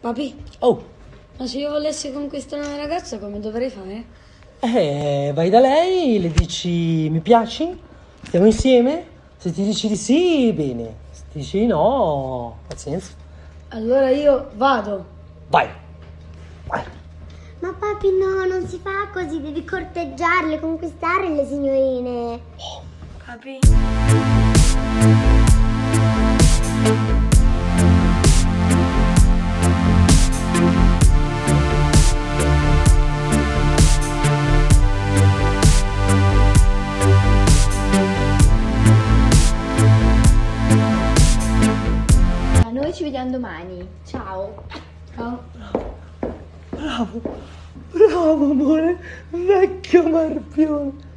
Papi, Oh, ma se io volessi conquistare una ragazza come dovrei fare? eh, vai da lei, le dici mi piaci? Stiamo insieme? Se ti dici di sì, bene. Se ti dici di no, pazienza. Allora io vado. Vai. Vai. Ma papi no, non si fa così, devi corteggiarle, conquistare le signorine. Papi. noi ci vediamo domani. Ciao. Ciao. Bravo. Bravo, amore. Vecchio marpione.